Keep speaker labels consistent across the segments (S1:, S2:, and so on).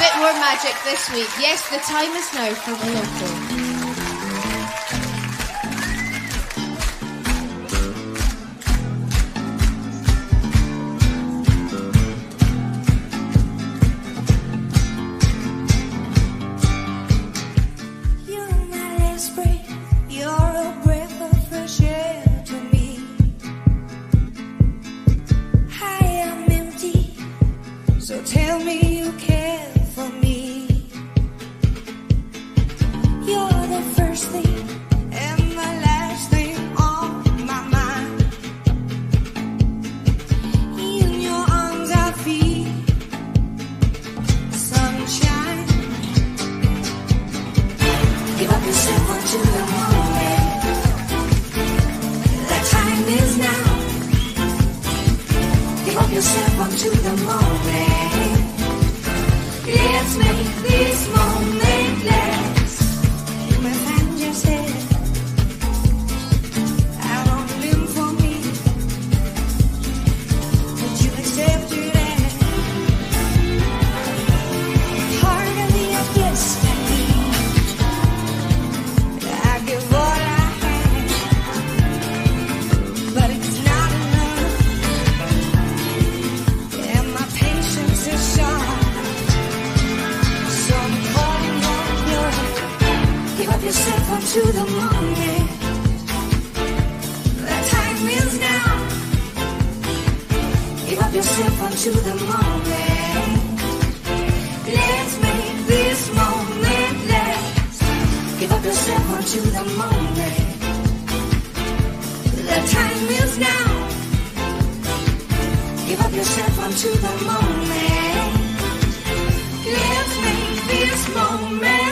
S1: bit more magic this week. Yes, the time is now for the local.
S2: You're my last breath. You're a breath of fresh air to me. I am empty, so tell me you care unto the moment. Let's make this moment unto the moment. The time is now. Give up yourself unto the moment. Let's make this moment last. Give up yourself unto the moment. The time is now. Give up yourself unto the moment. Let's make this moment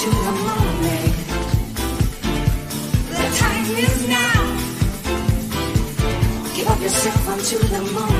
S2: unto the moment. The time is now. Give up yourself unto the moment.